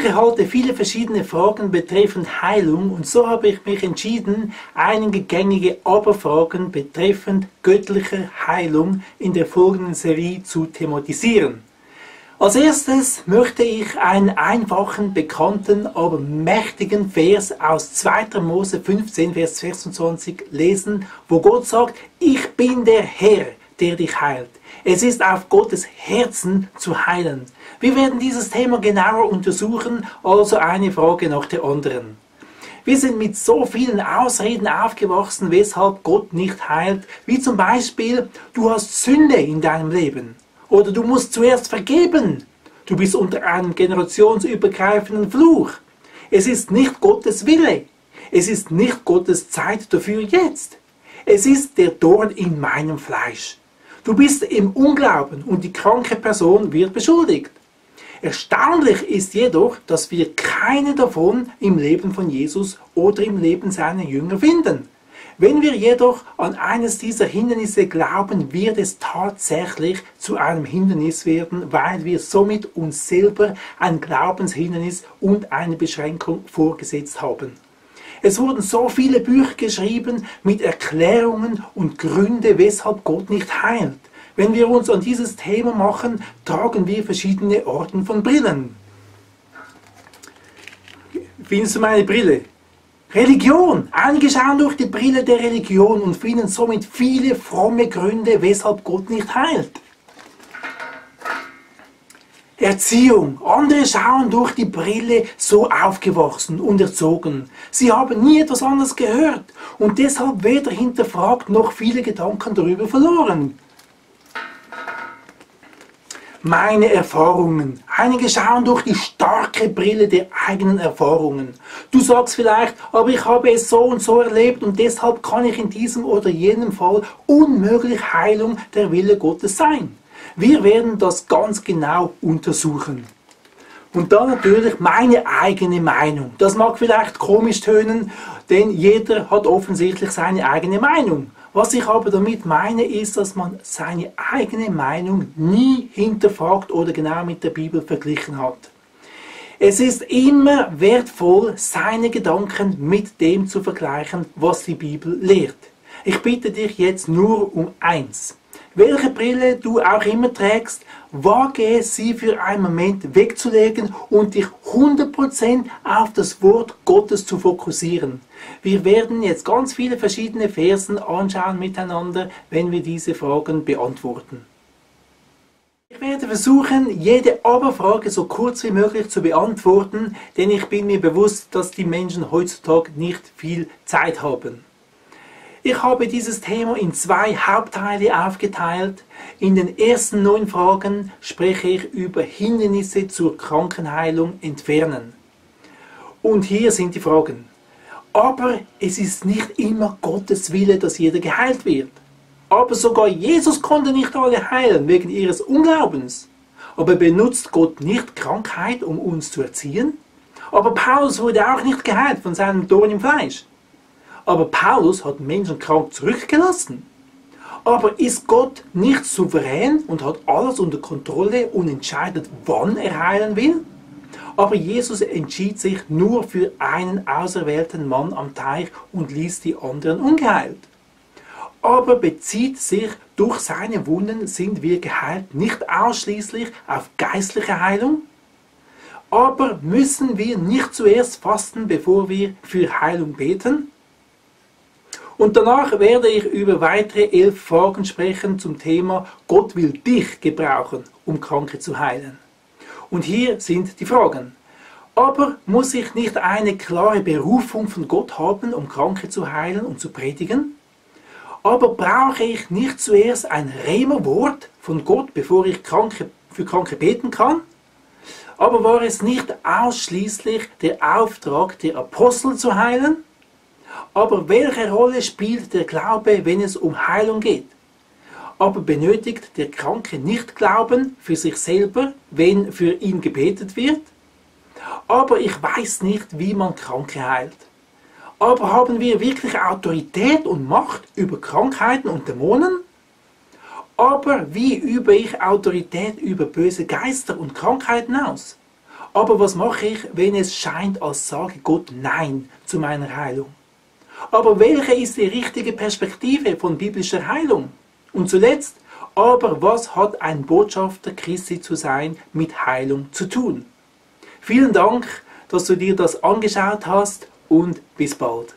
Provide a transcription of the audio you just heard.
Ich erhalte viele verschiedene Fragen betreffend Heilung und so habe ich mich entschieden, einige gängige Aber-Fragen betreffend göttliche Heilung in der folgenden Serie zu thematisieren. Als erstes möchte ich einen einfachen, bekannten, aber mächtigen Vers aus 2. Mose 15, Vers 26 lesen, wo Gott sagt, ich bin der Herr, der dich heilt. Es ist auf Gottes Herzen zu heilen. Wir werden dieses Thema genauer untersuchen, also eine Frage nach der anderen. Wir sind mit so vielen Ausreden aufgewachsen, weshalb Gott nicht heilt, wie zum Beispiel, du hast Sünde in deinem Leben. Oder du musst zuerst vergeben. Du bist unter einem generationsübergreifenden Fluch. Es ist nicht Gottes Wille. Es ist nicht Gottes Zeit dafür jetzt. Es ist der Dorn in meinem Fleisch. Du bist im Unglauben und die kranke Person wird beschuldigt. Erstaunlich ist jedoch, dass wir keine davon im Leben von Jesus oder im Leben seiner Jünger finden. Wenn wir jedoch an eines dieser Hindernisse glauben, wird es tatsächlich zu einem Hindernis werden, weil wir somit uns selber ein Glaubenshindernis und eine Beschränkung vorgesetzt haben. Es wurden so viele Bücher geschrieben mit Erklärungen und Gründe, weshalb Gott nicht heilt. Wenn wir uns an dieses Thema machen, tragen wir verschiedene Orten von Brillen. Findest du meine Brille? Religion. Einige schauen durch die Brille der Religion und finden somit viele fromme Gründe, weshalb Gott nicht heilt. Erziehung. Andere schauen durch die Brille so aufgewachsen und erzogen. Sie haben nie etwas anderes gehört und deshalb weder hinterfragt noch viele Gedanken darüber verloren meine Erfahrungen. Einige schauen durch die starke Brille der eigenen Erfahrungen. Du sagst vielleicht, aber ich habe es so und so erlebt und deshalb kann ich in diesem oder jenem Fall unmöglich Heilung der Wille Gottes sein. Wir werden das ganz genau untersuchen. Und dann natürlich meine eigene Meinung. Das mag vielleicht komisch tönen, denn jeder hat offensichtlich seine eigene Meinung. Was ich aber damit meine, ist, dass man seine eigene Meinung nie hinterfragt oder genau mit der Bibel verglichen hat. Es ist immer wertvoll, seine Gedanken mit dem zu vergleichen, was die Bibel lehrt. Ich bitte dich jetzt nur um eins. Welche Brille du auch immer trägst, wage sie für einen Moment wegzulegen und dich 100% auf das Wort Gottes zu fokussieren. Wir werden jetzt ganz viele verschiedene Versen anschauen miteinander, wenn wir diese Fragen beantworten. Ich werde versuchen, jede Aber-Frage so kurz wie möglich zu beantworten, denn ich bin mir bewusst, dass die Menschen heutzutage nicht viel Zeit haben. Ich habe dieses Thema in zwei Hauptteile aufgeteilt. In den ersten neun Fragen spreche ich über Hindernisse zur Krankenheilung entfernen. Und hier sind die Fragen. Aber es ist nicht immer Gottes Wille, dass jeder geheilt wird. Aber sogar Jesus konnte nicht alle heilen wegen ihres Unglaubens. Aber benutzt Gott nicht Krankheit, um uns zu erziehen? Aber Paulus wurde auch nicht geheilt von seinem Dorn im Fleisch. Aber Paulus hat Menschen krank zurückgelassen. Aber ist Gott nicht souverän und hat alles unter Kontrolle und entscheidet, wann er heilen will? Aber Jesus entschied sich nur für einen auserwählten Mann am Teich und ließ die anderen ungeheilt. Aber bezieht sich durch seine Wunden sind wir geheilt nicht ausschließlich auf geistliche Heilung? Aber müssen wir nicht zuerst fasten, bevor wir für Heilung beten? Und danach werde ich über weitere elf Fragen sprechen zum Thema Gott will dich gebrauchen, um Kranke zu heilen. Und hier sind die Fragen. Aber muss ich nicht eine klare Berufung von Gott haben, um Kranke zu heilen und zu predigen? Aber brauche ich nicht zuerst ein Rema-Wort von Gott, bevor ich Kranke, für Kranke beten kann? Aber war es nicht ausschließlich der Auftrag der Apostel zu heilen? Aber welche Rolle spielt der Glaube, wenn es um Heilung geht? Aber benötigt der Kranke nicht Glauben für sich selber, wenn für ihn gebetet wird? Aber ich weiß nicht, wie man Kranke heilt. Aber haben wir wirklich Autorität und Macht über Krankheiten und Dämonen? Aber wie übe ich Autorität über böse Geister und Krankheiten aus? Aber was mache ich, wenn es scheint, als sage Gott Nein zu meiner Heilung? Aber welche ist die richtige Perspektive von biblischer Heilung? Und zuletzt, aber was hat ein Botschafter Christi zu sein mit Heilung zu tun? Vielen Dank, dass du dir das angeschaut hast und bis bald.